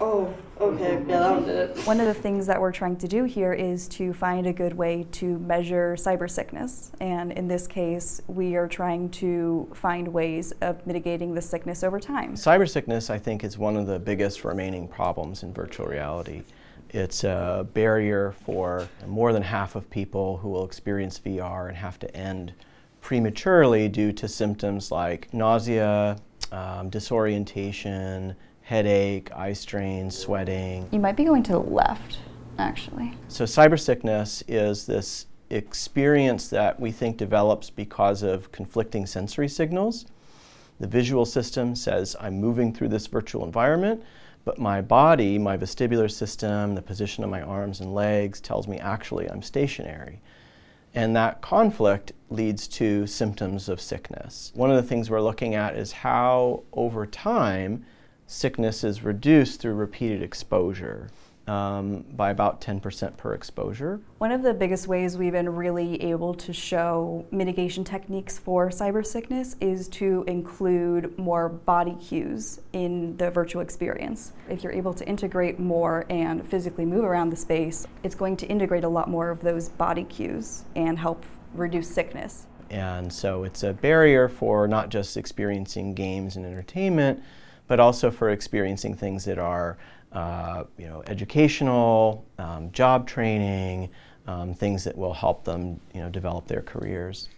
Oh, okay. Yeah, that one did it. One of the things that we're trying to do here is to find a good way to measure cyber sickness. And in this case, we are trying to find ways of mitigating the sickness over time. Cyber sickness, I think, is one of the biggest remaining problems in virtual reality. It's a barrier for more than half of people who will experience VR and have to end prematurely due to symptoms like nausea, um, disorientation, headache, eye strain, sweating. You might be going to the left, actually. So cyber sickness is this experience that we think develops because of conflicting sensory signals. The visual system says, I'm moving through this virtual environment, but my body, my vestibular system, the position of my arms and legs tells me actually I'm stationary. And that conflict leads to symptoms of sickness. One of the things we're looking at is how, over time, sickness is reduced through repeated exposure um, by about 10% per exposure. One of the biggest ways we've been really able to show mitigation techniques for cyber sickness is to include more body cues in the virtual experience. If you're able to integrate more and physically move around the space, it's going to integrate a lot more of those body cues and help reduce sickness. And so it's a barrier for not just experiencing games and entertainment, but also for experiencing things that are uh, you know, educational, um, job training, um, things that will help them you know, develop their careers.